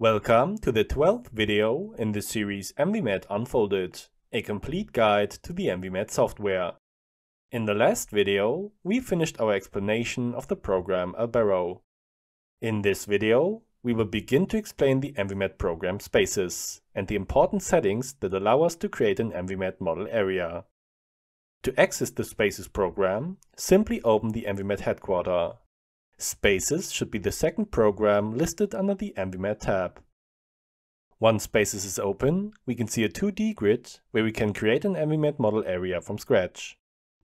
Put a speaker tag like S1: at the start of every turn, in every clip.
S1: Welcome to the 12th video in the series ENVI-met Unfolded, a complete guide to the ENVI-met software. In the last video, we finished our explanation of the program Albero. In this video, we will begin to explain the ENVI-met program spaces and the important settings that allow us to create an ENVI-met model area. To access the Spaces program, simply open the ENVI-met headquarter Spaces should be the second program listed under the ENVI-met tab. Once Spaces is open, we can see a 2D grid where we can create an ENVI-met model area from scratch.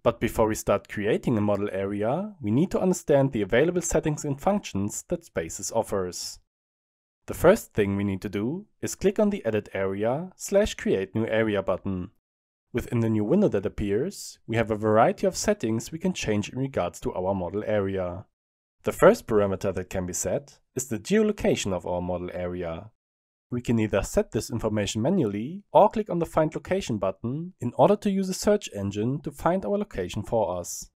S1: But before we start creating a model area, we need to understand the available settings and functions that Spaces offers. The first thing we need to do is click on the Edit Area slash Create New Area button. Within the new window that appears, we have a variety of settings we can change in regards to our model area. The first parameter that can be set is the geolocation of our model area. We can either set this information manually or click on the Find Location button in order to use a search engine to find our location for us.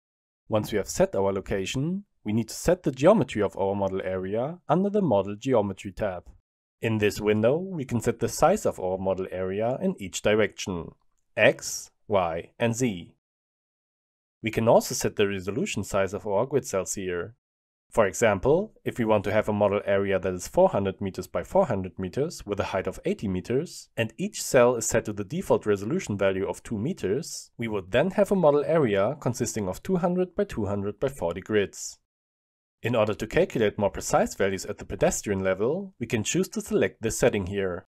S1: Once we have set our location, we need to set the geometry of our model area under the Model Geometry tab. In this window, we can set the size of our model area in each direction, x, y, and z. We can also set the resolution size of our grid cells here. For example, if we want to have a model area that is 400 meters by 400 meters with a height of 80 meters, and each cell is set to the default resolution value of 2 meters, we would then have a model area consisting of 200 by 200 by 40 grids. In order to calculate more precise values at the pedestrian level, we can choose to select this setting here.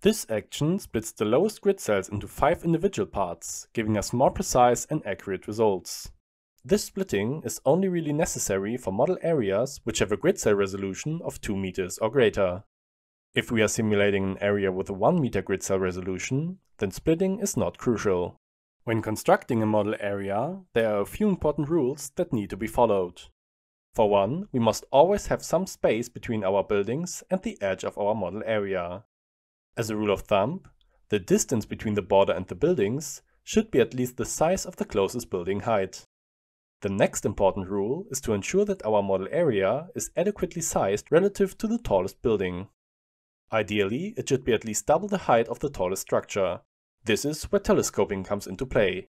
S1: This action splits the lowest grid cells into 5 individual parts, giving us more precise and accurate results. This splitting is only really necessary for model areas which have a grid cell resolution of 2 meters or greater. If we are simulating an area with a 1 meter grid cell resolution, then splitting is not crucial. When constructing a model area, there are a few important rules that need to be followed. For one, we must always have some space between our buildings and the edge of our model area. As a rule of thumb, the distance between the border and the buildings should be at least the size of the closest building height. The next important rule is to ensure that our model area is adequately sized relative to the tallest building. Ideally, it should be at least double the height of the tallest structure. This is where telescoping comes into play.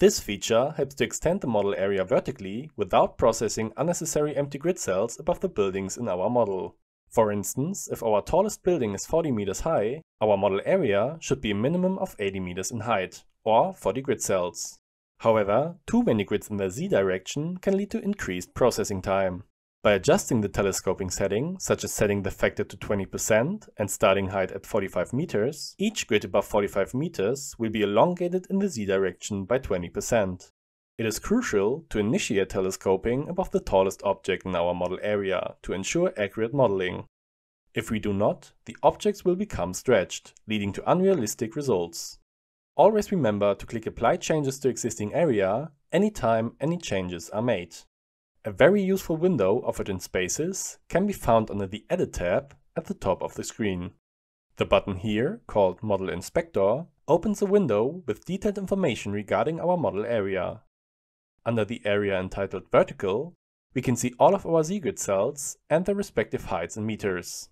S1: This feature helps to extend the model area vertically without processing unnecessary empty grid cells above the buildings in our model. For instance, if our tallest building is 40 meters high, our model area should be a minimum of 80 meters in height, or 40 grid cells. However, too many grids in the z direction can lead to increased processing time. By adjusting the telescoping setting, such as setting the factor to 20% and starting height at 45 meters, each grid above 45 meters will be elongated in the z direction by 20%. It is crucial to initiate telescoping above the tallest object in our model area to ensure accurate modeling. If we do not, the objects will become stretched, leading to unrealistic results. Always remember to click Apply Changes to Existing Area anytime any changes are made. A very useful window offered in Spaces can be found under the Edit tab at the top of the screen. The button here, called Model Inspector, opens a window with detailed information regarding our model area. Under the area entitled Vertical, we can see all of our Z-grid cells and their respective heights in meters.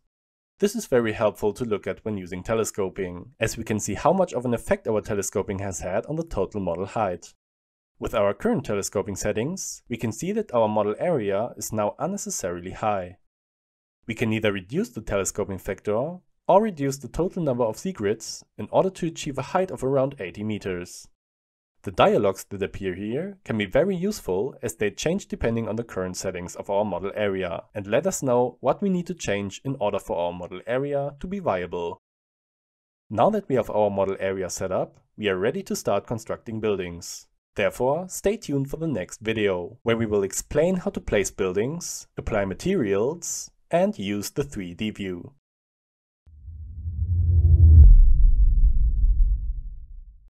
S1: This is very helpful to look at when using telescoping, as we can see how much of an effect our telescoping has had on the total model height. With our current telescoping settings, we can see that our model area is now unnecessarily high. We can either reduce the telescoping factor or reduce the total number of Z-grids in order to achieve a height of around 80 meters. The dialogues that appear here can be very useful as they change depending on the current settings of our model area and let us know what we need to change in order for our model area to be viable. Now that we have our model area set up, we are ready to start constructing buildings. Therefore, stay tuned for the next video, where we will explain how to place buildings, apply materials, and use the 3D view.